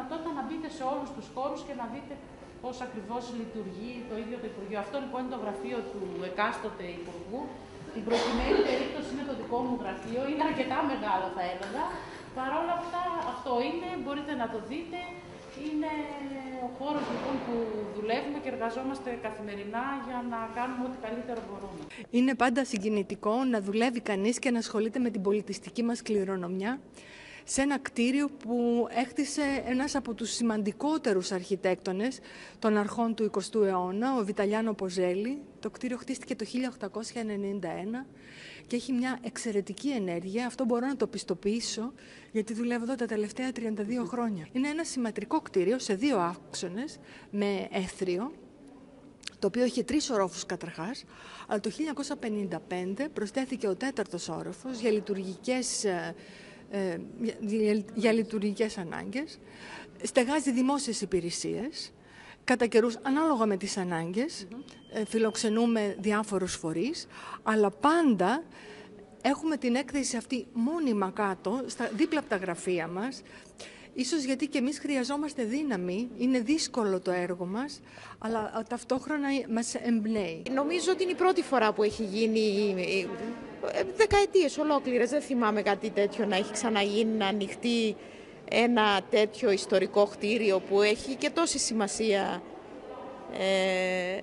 δυνατότητα να μπείτε σε όλους τους χώρους και να δείτε πώς ακριβώς λειτουργεί το ίδιο το Υπουργείο. Αυτό λοιπόν είναι το γραφείο του εκάστοτε Υπουργού. Την προκειμένη περίπτωση είναι το δικό μου γραφείο, είναι αρκετά μεγάλο θα έλεγα. Παρ' όλα αυτά αυτό είναι, μπορείτε να το δείτε. Είναι ο χώρος λοιπόν που δουλεύουμε και εργαζόμαστε καθημερινά για να κάνουμε ό,τι καλύτερο μπορούμε. Είναι πάντα συγκινητικό να δουλεύει κανείς και να ασχολείται με την πολιτιστική μας κληρονομιά σε ένα κτίριο που έκτισε ένας από τους σημαντικότερους αρχιτέκτονες των αρχών του 20ου αιώνα, ο Βιταλιάνο Ποζέλη. Το κτίριο χτίστηκε το 1891 και έχει μια εξαιρετική ενέργεια. Αυτό μπορώ να το πιστοποιήσω, γιατί δουλεύω εδώ τα τελευταία 32 χρόνια. Είναι ένα συμμετρικό κτίριο σε δύο άξονες με έθριο, το οποίο είχε τρεις ορόφους καταρχάς, αλλά το 1955 προσθέθηκε ο τέταρτος όροφος για λειτουργικές ε, ε, για λειτουργικές ανάγκες, στεγάζει δημόσιες υπηρεσίες, κατά καιρούς ανάλογα με τις ανάγκες, ε, φιλοξενούμε διάφορους φορείς, αλλά πάντα έχουμε την έκθεση αυτή μόνιμα κάτω, στα, δίπλα από τα γραφεία μας, Ίσως γιατί και εμείς χρειαζόμαστε δύναμη, είναι δύσκολο το έργο μας, αλλά ταυτόχρονα μας εμπνέει. Νομίζω ότι είναι η πρώτη φορά που έχει γίνει ε, δεκαετίες ολόκληρες, δεν θυμάμαι κάτι τέτοιο να έχει ξαναγίνει, να ανοιχτεί ένα τέτοιο ιστορικό κτίριο που έχει και τόση σημασία. Ε,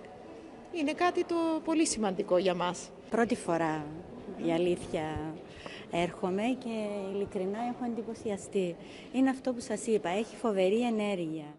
είναι κάτι το πολύ σημαντικό για μας. Πρώτη φορά, η αλήθεια, έρχομαι και ειλικρινά έχω εντυπωσιαστεί. Είναι αυτό που σας είπα, έχει φοβερή ενέργεια.